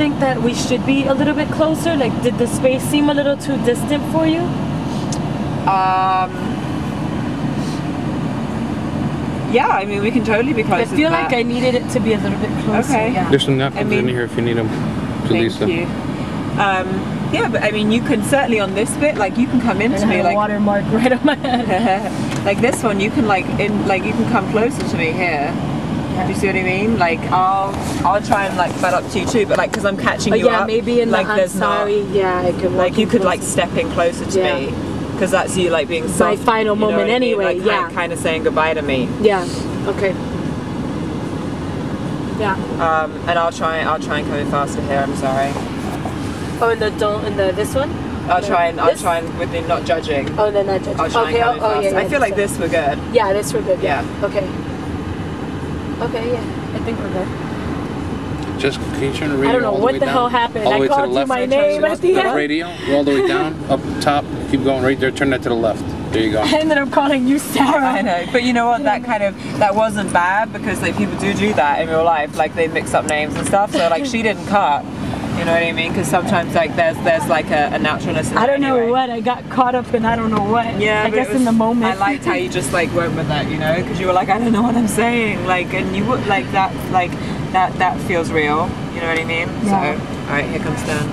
think that we should be a little bit closer? Like, did the space seem a little too distant for you? Um, yeah, I mean, we can totally be closer. I feel like that. I needed it to be a little bit closer. Okay. Yeah. There's some napkins I mean- in here if you need them. To Thank Lisa. you. Um, yeah, but I mean, you can certainly on this bit, like, you can come into me, had a like, watermark right on my head. like this one. You can like in, like, you can come closer to me here. Do you see what I mean? Like, I'll, I'll try and like butt up to you too, but like, cause I'm catching Oh, you yeah, up. maybe in like, the there's not- yeah, I could. like you in could like step in closer to Yeah. me because that's you like being soft, final you know moment what I mean? anyway, like, yeah. kind, kind of saying goodbye to me Yeah. Okay. Yeah. um, and I'll try I'll try and come in faster here I'm sorry Oh, in the don't in the this one. I'll try and I'll This? try and with not judging Oh, then not judge. I'll try okay. and come in oh, oh, faster yeah, yeah. I feel like this we're good Yeah, this we're good. Yeah. Yeah. Okay. Okay. Yeah. I think we're good. Just can you turn the radio I don't know all the what way the hell happened. All I way to the called you left. my Can I name turn at the The end. radio, all the way down, up top. Keep going right there. Turn that to the left. There you go. I ended up calling you Sara. I know but you know what that kind of that wasn't bad because like people do do that in real life like they mix up names and stuff so like she didn't cut you know what I mean because sometimes like there's there's like a, a naturalness in I don't know anyway. what. I got caught up in I don't know what. Yeah, I guess was- in the moment. I liked how you just like went with that, you know, because you were like, I don't know what I'm saying, like, and you would like that, like that, that feels real, you know what I mean? Yeah. So, all right, here comes Dan.